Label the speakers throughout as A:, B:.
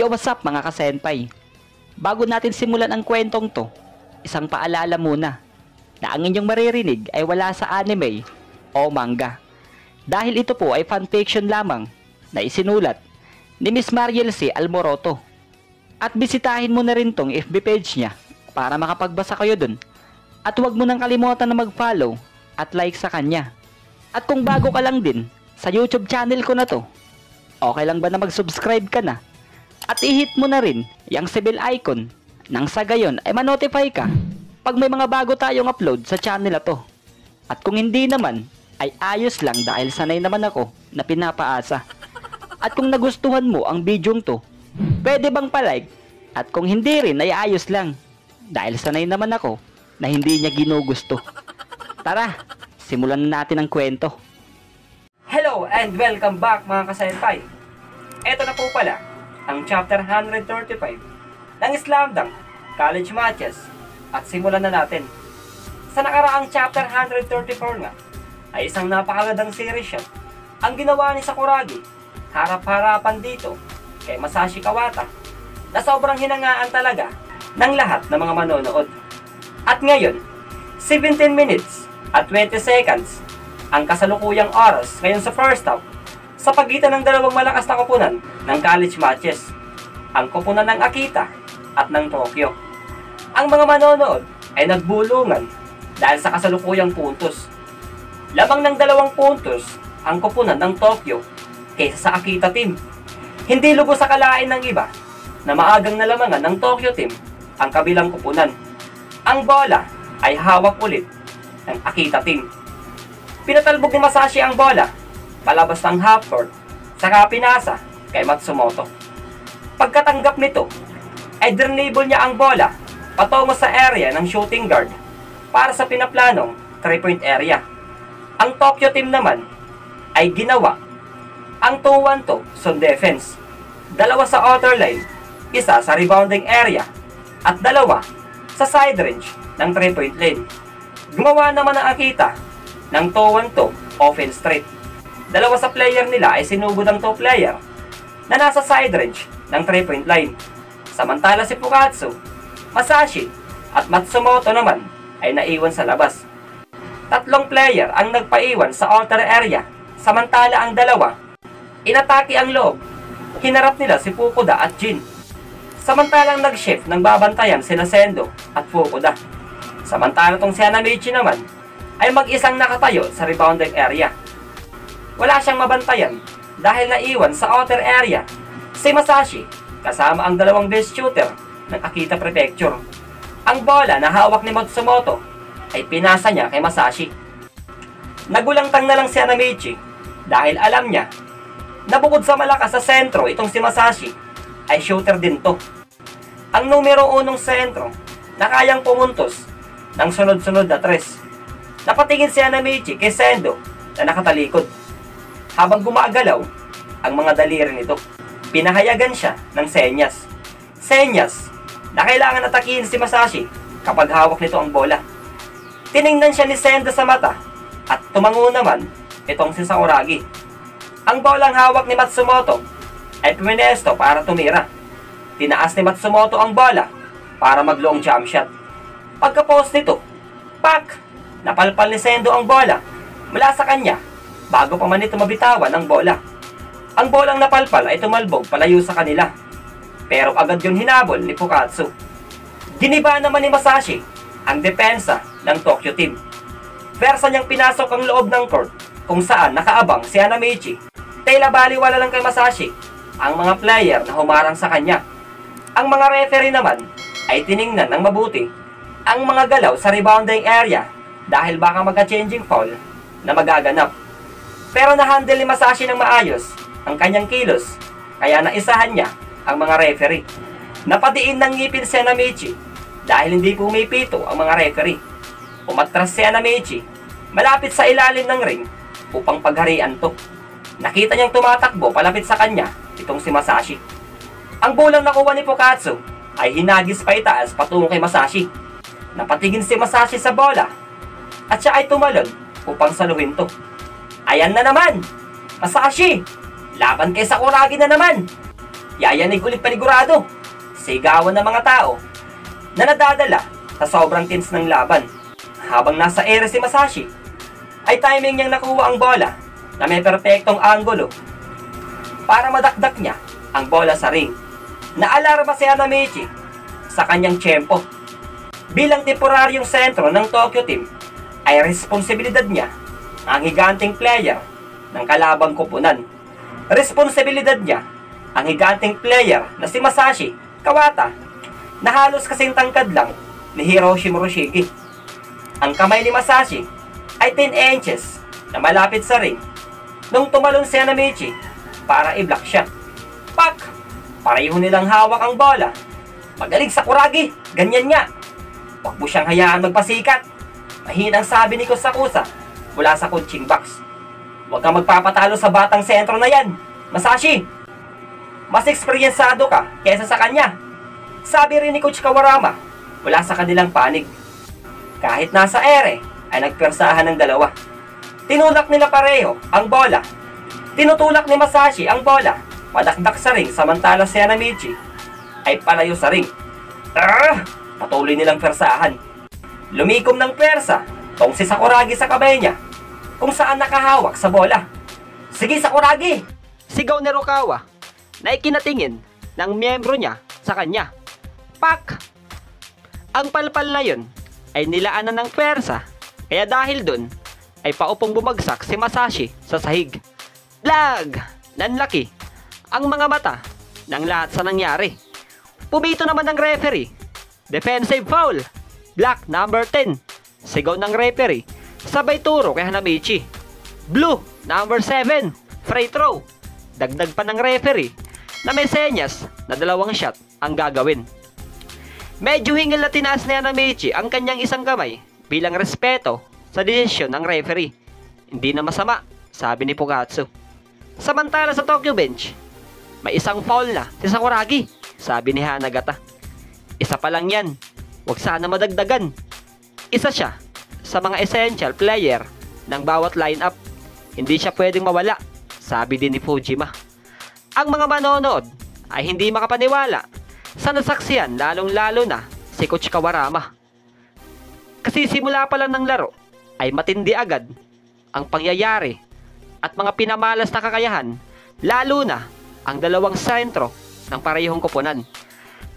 A: Yo, what's up mga kasenpai? Bago natin simulan ang kwentong to, isang paalala muna na ang inyong maririnig ay wala sa anime o manga. Dahil ito po ay fanfiction lamang na isinulat ni Miss Mariel C. Almoroto. At bisitahin mo na rin tong FB page niya para makapagbasa kayo dun. At huwag mo nang kalimutan na mag-follow at like sa kanya. At kung bago ka lang din sa YouTube channel ko na to, okay lang ba na mag-subscribe ka na? At i-hit mo na rin yung bell icon nang sa gayon ay ma-notify ka pag may mga bago tayong upload sa channel na to. At kung hindi naman, ay ayos lang dahil sanay naman ako na pinapaasa. At kung nagustuhan mo ang video to, pwede bang palike? At kung hindi rin ay ayos lang dahil sanay naman ako na hindi niya ginugusto. Tara, simulan na natin ang kwento.
B: Hello and welcome back mga kasenpai. Ito na po pala ang chapter 135 ng Slam Dunk College Matches at simulan na natin. Sa nakaraang chapter 134 nga ay isang napakagandang series siya. Ang ginawa ni Sakuragi, harap-harapan dito kay Masashi Kawata na sobrang hinangaan talaga ng lahat ng mga manonood. At ngayon, 17 minutes at 20 seconds ang kasalukuyang oras ngayon sa first half sa pagitan ng dalawang malakas na koponan ng college matches, ang koponan ng Akita at ng Tokyo. Ang mga manonood ay nagbulungan dahil sa kasalukuyang puntos. Lamang ng dalawang puntos ang koponan ng Tokyo kaysa sa Akita team. Hindi lubos sa kalain ng iba na maagang nalamangan ng Tokyo team ang kabilang koponan. Ang bola ay hawak ulit ng Akita team. Pinatalbog ni Masashi ang bola palabas ng half court saka pinasa kay Matsumoto. Pagkatanggap nito, ay drenable niya ang bola patungo sa area ng shooting guard para sa pinaplanong 3-point area. Ang Tokyo team naman ay ginawa ang 2-1-2 zone defense. Dalawa sa outer line, isa sa rebounding area, at dalawa sa side range ng 3-point lane. Gumawa naman ang Akita ng 2-1-2 offense straight. Dalawa sa player nila ay sinugod ang 2 player na nasa side range ng 3-point line. Samantala si Fukatsu, Masashi at Matsumoto naman ay naiwan sa labas. Tatlong player ang nagpaiwan sa outer area, samantala ang dalawa, inatake ang loob. Hinarap nila si Fukuda at Jin. Samantalang nag-shift ng babantayan sina Sendo at Fukuda. Samantala tong si Hanamichi naman ay mag-isang nakatayo sa rebounding area. Wala siyang mabantayan dahil naiwan sa outer area si Masashi kasama ang dalawang best shooter ng Akita Prefecture. Ang bola na hawak ni Matsumoto ay pinasa niya kay Masashi. Nagulangtang na lang si Hanamichi dahil alam niya na bukod sa malakas sa sentro itong si Masashi ay shooter din to. Ang numero unong sentro na kayang pumuntos ng sunod-sunod na tres. Napatingin si Hanamichi kay Sendo na nakatalikod. Habang gumagalaw ang mga daliri nito, pinahayagan siya ng senyas. Senyas na kailangan atakihin si Masashi kapag hawak nito ang bola. Tiningnan siya ni Sendo sa mata at tumango naman itong si Sakuragi. Ang bolang hawak ni Matsumoto ay puminesto para tumira. Tinaas ni Matsumoto ang bola para mag-long jump shot. Pagka-post nito, pak! Napalpal ni Sendo ang bola mula sa kanya bago pa man ito mabitawan ang bola. Ang bolang napalpal ay tumalbog palayo sa kanila. Pero agad yun hinabol ni Fukatsu. Giniba naman ni Masashi ang depensa ng Tokyo team. Versa niyang pinasok ang loob ng court kung saan nakaabang si Hanamichi. Tela baliwala lang kay Masashi ang mga player na humarang sa kanya. Ang mga referee naman ay tiningnan ng mabuti ang mga galaw sa rebounding area dahil baka magka-changing foul na magaganap. Pero na-handle ni Masashi ng maayos ang kanyang kilos kaya naisahan niya ang mga referee. Napadiin ng ngipin si Hanamichi dahil hindi pumipito ang mga referee. Umatras si Hanamichi malapit sa ilalim ng ring upang pagharian to. Nakita niyang tumatakbo palapit sa kanya itong si Masashi. Ang bulang nakuha ni Fukatsu ay hinagis pa itaas patungo kay Masashi. Napatingin si Masashi sa bola at siya ay tumalon upang saluhin to. Ayan na naman! Masashi! Laban kay Sakuragi na naman! yayanig ulit panigurado. Sigawan ng mga tao na nadadala sa sobrang tense ng laban. Habang nasa ere si Masashi, ay timing niyang nakuha ang bola na may perpektong anggulo para madakdak niya ang bola sa ring. Naalarma si Hanamichi sa kanyang tiyempo. Bilang temporaryong sentro ng Tokyo team, ay responsibilidad niya ang higanting player ng kalabang kupunan. Responsibilidad niya ang higanting player na si Masashi Kawata na halos kasing tangkad lang ni Hiroshi Moroshige. Ang kamay ni Masashi ay 10 inches na malapit sa ring nung tumalon si Hanamichi para i-block siya. Pak! Pareho nilang hawak ang bola. Magaling sa kuragi, ganyan nga. Huwag mo siyang hayaan magpasikat. Mahinang sabi ni Kusakusa mula sa coaching box. Huwag kang magpapatalo sa batang sentro na yan. Masashi, mas eksperyensado ka kaysa sa kanya. Sabi rin ni Coach Kawarama mula sa kanilang panig. Kahit nasa ere, ay nagpersahan ng dalawa. Tinulak nila pareho ang bola. Tinutulak ni Masashi ang bola. Padakdak sa ring samantala si Hanamichi ay palayo sa ring. Ah! Patuloy nilang persahan. Lumikom ng persa tong si Sakuragi sa kamay niya kung saan nakahawak sa bola. Sige Sakuragi!
A: Sigaw ni Rokawa na ikinatingin ng miyembro niya sa kanya. Pak! Ang palpal na yun ay nilaanan ng pwersa kaya dahil dun ay paupong bumagsak si Masashi sa sahig. Lag! Nanlaki ang mga mata ng lahat sa nangyari. Pumito naman ng referee. Defensive foul. Black number 10. Sigaw ng referee. Sabay turo kay Hanamichi. Blue number 7. Free throw. Dagdag pa ng referee na may senyas na dalawang shot ang gagawin. Medyo hingil na tinaas ni Hanamichi ang kanyang isang kamay bilang respeto sa desisyon ng referee. Hindi na masama, sabi ni Pugatsu. Samantala sa Tokyo bench, may isang foul na si Sakuragi, sabi ni Hanagata. Isa pa lang yan, huwag sana madagdagan. Isa siya sa mga essential player ng bawat lineup. Hindi siya pwedeng mawala, sabi din ni Fujima. Ang mga manonood ay hindi makapaniwala sa nasaksiyan lalong-lalo na si Coach Kawarama. Kasi simula pa lang ng laro ay matindi agad ang pangyayari at mga pinamalas na kakayahan lalo na ang dalawang sentro ng parehong koponan.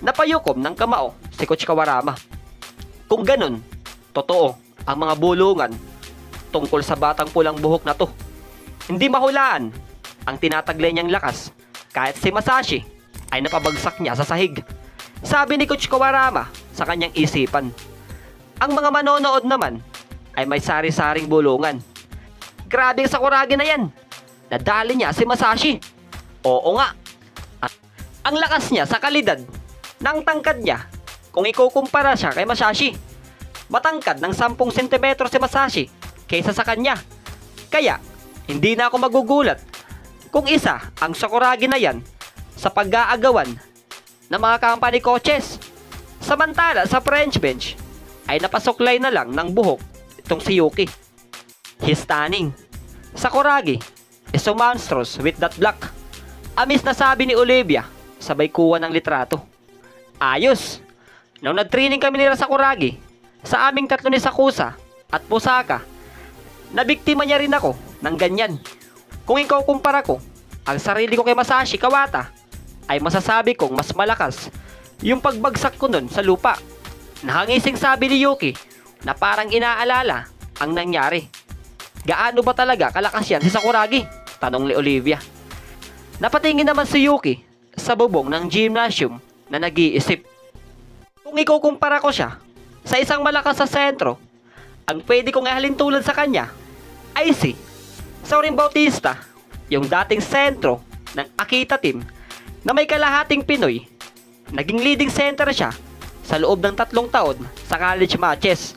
A: Napayukom ng kamao si Coach Kawarama. Kung ganun, totoo ang mga bulungan tungkol sa batang pulang buhok na to. Hindi mahulaan ang tinataglay niyang lakas kahit si Masashi ay napabagsak niya sa sahig. Sabi ni Coach Kawarama sa kanyang isipan. Ang mga manonood naman ay may sari-saring bulungan. Grabe ang Sakuragi na yan. Nadali niya si Masashi. Oo nga. Ang lakas niya sa kalidad ng tangkad niya kung ikukumpara siya kay Masashi. Matangkad ng 10 cm si Masashi kaysa sa kanya. Kaya, hindi na ako magugulat kung isa ang Sakuragi na yan sa pag-aagawan ng mga company coaches. Samantala sa French bench ay napasuklay na lang ng buhok itong si Yuki. He's stunning. Sakuragi is so monstrous with that black. Amis na sabi ni Olivia sabay kuha ng litrato. Ayos! Nung nag-training kami nila Sakuragi sa aming tatlo ni Sakusa at Pusaka, nabiktima niya rin ako ng ganyan. Kung ikaw kumpara ko ang sarili ko kay Masashi Kawata, ay masasabi kong mas malakas yung pagbagsak ko nun sa lupa. Nahangising sabi ni Yuki na parang inaalala ang nangyari. Gaano ba talaga kalakas yan si Sakuragi? Tanong ni Olivia. Napatingin naman si Yuki sa bubong ng gymnasium na nag-iisip. Kung ikukumpara ko siya sa isang malakas sa sentro, ang pwede kong ihalin tulad sa kanya ay si Saurin Bautista, yung dating sentro ng Akita team na may kalahating Pinoy. Naging leading center siya sa loob ng tatlong taon sa college matches.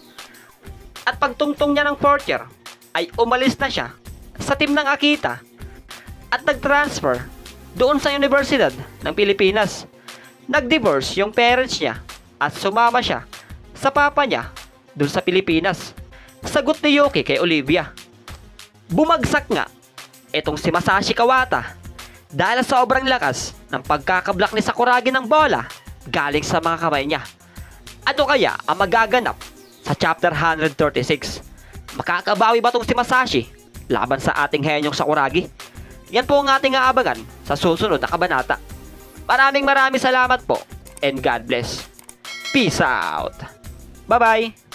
A: At pagtungtong niya ng fourth year, ay umalis na siya sa team ng Akita at nag-transfer doon sa Universidad ng Pilipinas. Nag-divorce yung parents niya at sumama siya sa papa niya doon sa Pilipinas. Sagot ni Yuki kay Olivia. Bumagsak nga itong si Masashi Kawata dahil sa sobrang lakas ng pagkakablak ni Sakuragi ng bola galing sa mga kamay niya. Ano kaya ang magaganap sa chapter 136? Makakabawi ba tong si Masashi laban sa ating henyong Sakuragi? Yan po ang ating aabangan sa susunod na kabanata. Maraming maraming salamat po and God bless. Peace out. Bye-bye.